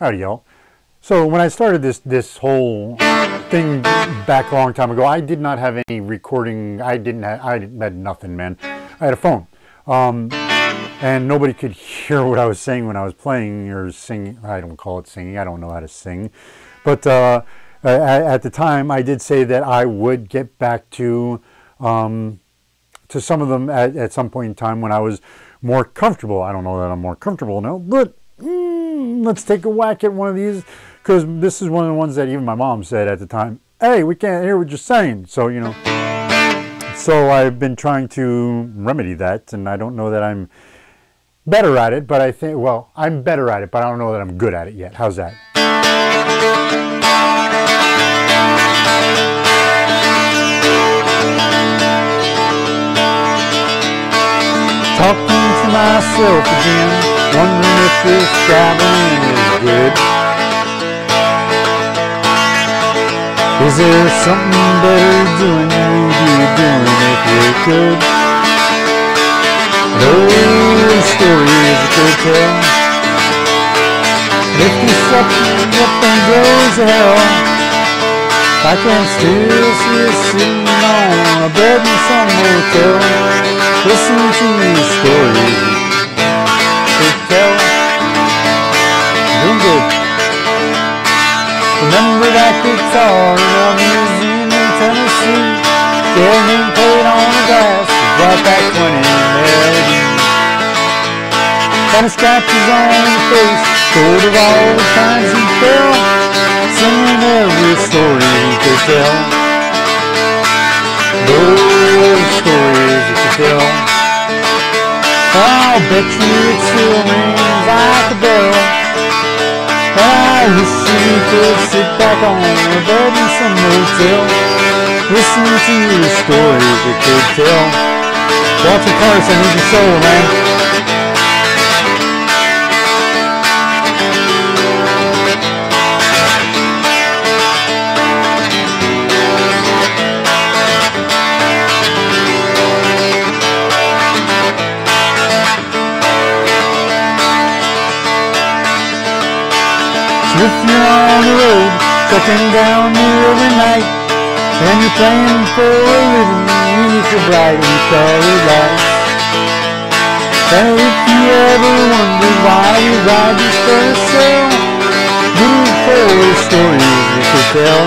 Howdy, y'all. So when I started this this whole thing back a long time ago, I did not have any recording. I didn't. Have, I had nothing, man. I had a phone, um, and nobody could hear what I was saying when I was playing or singing. I don't call it singing. I don't know how to sing, but uh, at, the time, I did say that I would get back to um, to some of them at, at some point in time when I was more comfortable. I don't know that I'm more comfortable now, but let's take a whack at one of these because this is one of the ones that even my mom said at the time, hey, we can't hear what you're saying. So, you know, so I've been trying to remedy that, and I don't know that I'm better at it, but I think, well, I'm better at it, but I don't know that I'm good at it yet. How's that? Talking to myself again, wondering if this traveling is good. Is there something better doing we'd be doing if we could? Those stories that they tell If you something up and goes to hell I can still see you sitting on a bed in some motel Listening to these stories Remember that guitar in a museum in Tennessee? Getting played on the glass got that 20 melody. Kind of scratches on his face, told of all the times he fell, singing every story he could tell. Those stories he could tell. I'll bet you it still rings like a bell. I wish you could sit back on a bed in some motel Listen to your stories you could tell. Walter Carson, he's your soul, man If you're on the road, trucking down here every night, and you're playing for a living beneath the bright and colored lights. And if you ever wonder why you ride just for sale, little fairy stories you could tell.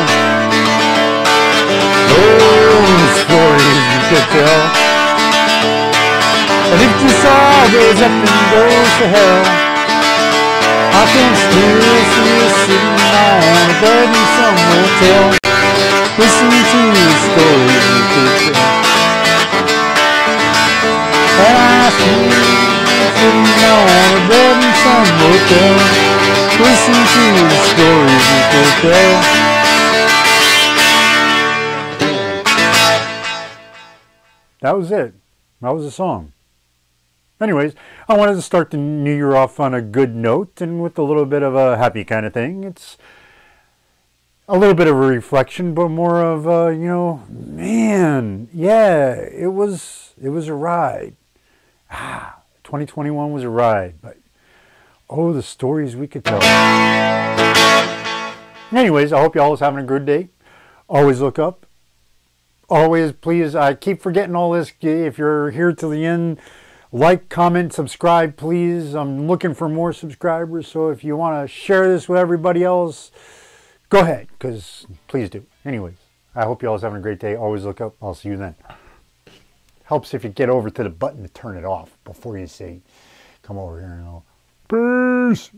Oh, stories you could tell. And if you saw goes up and goes to hell, I can still see you sitting on a bed in some motel Listening to stories you could tell And I see you sitting on a bed in some motel Listening to stories you could tell That was it. That was the song. Anyways, I wanted to start the new year off on a good note and with a little bit of a happy kind of thing. It's a little bit of a reflection, but more of a, you know, man, yeah, it was it was a ride. Ah, 2021 was a ride, but oh, the stories we could tell. Anyways, I hope y'all is having a good day. Always look up. Always, please, I keep forgetting all this. If you're here till the end, like, comment, subscribe, please. I'm looking for more subscribers, so if you want to share this with everybody else, go ahead, because please do. Anyways, I hope you all are having a great day. Always look up. I'll see you then. Helps if you get over to the button to turn it off before you say, come over here and all. Peace.